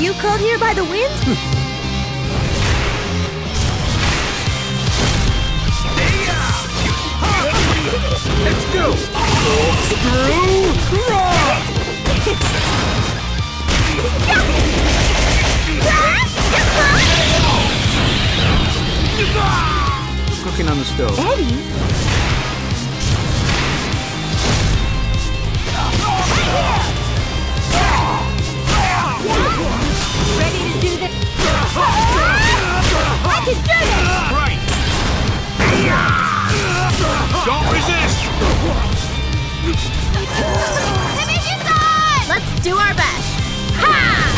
Were you called here by the wind? Let's go! Corkscrew! Rock! Cooking on the stove. Eddie? Let's do our best. Ha!